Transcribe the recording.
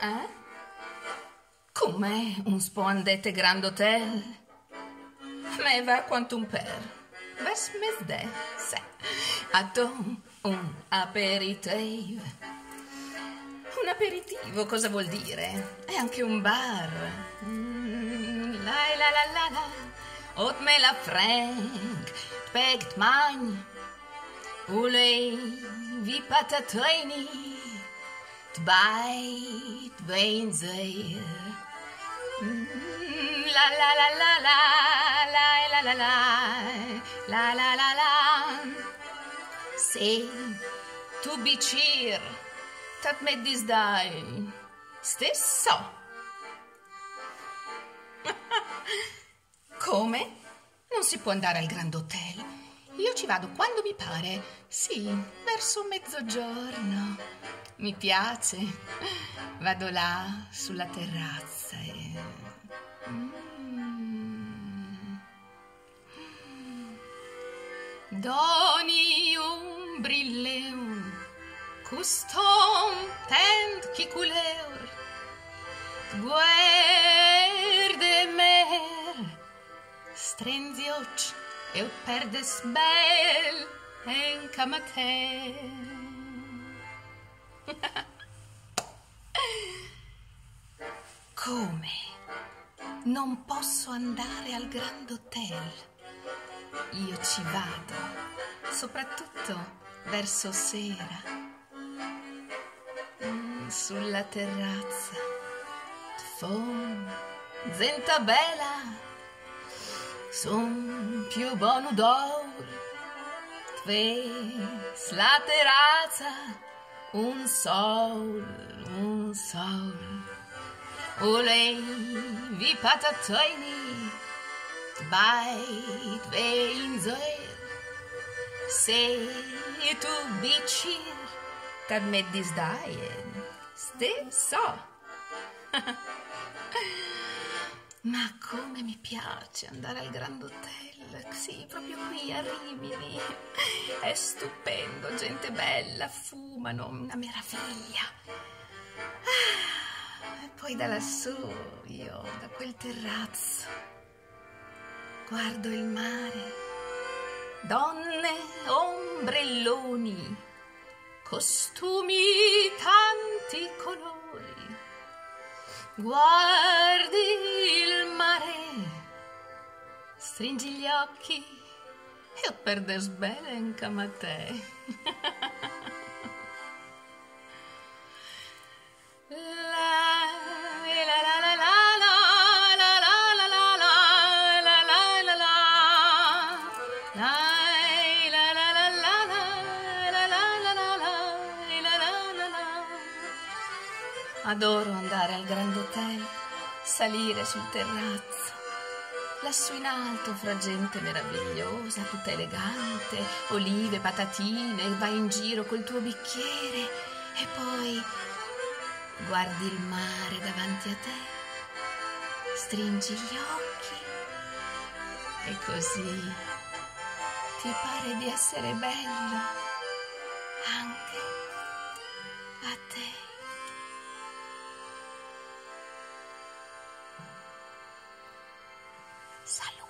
Eh? Com'è un spondete grand hotel? Men va quantum per. Ves mesde, se. Atom un aperitivo un aperitivo cosa vuol dire? È anche un bar. Mm, la la la la la. Otmela Frank, pegt man, ulei vi patatoini, tbait beinzeir. La la la la la, la la la la, la la la la. Se tu bicir tat me disdai stesso Come? Non si può andare al Grand Hotel. Io ci vado quando mi pare. Sì, verso mezzogiorno. Mi piace. Vado là sulla terrazza e... Mm. Doni un brilleur, custom tent chi culeur, guarde mer, strenzi oc, eu perdes bel en camater. Come? Non posso andare al Grand Hotel. Io ci vado, soprattutto verso sera, sulla terrazza. Tfon, zenta bella, son più buon d'or. Tve, la terrazza, un sol, un sol. Olei, vi patatoini, bai, tve in zoe. Se tu bici, kad med disdajen stesso. Ma come mi piace andare al Grand Hotel. Sì, proprio qui a Rimini. È stupendo, gente bella, fumano, una meraviglia. Ah, e poi da lassù, io, da quel terrazzo, guardo il mare. Donne, ombrelloni, costumi, tanti tutti i colori. Guardi il mare, stringi gli occhi e ho per in a te. la Adoro andare al Grand Hotel, salire sul terrazzo. Lassù in alto, fra gente meravigliosa, tutta elegante, olive, patatine, vai in giro col tuo bicchiere e poi guardi il mare davanti a te, stringi gli occhi e così ti pare di essere bello Salud.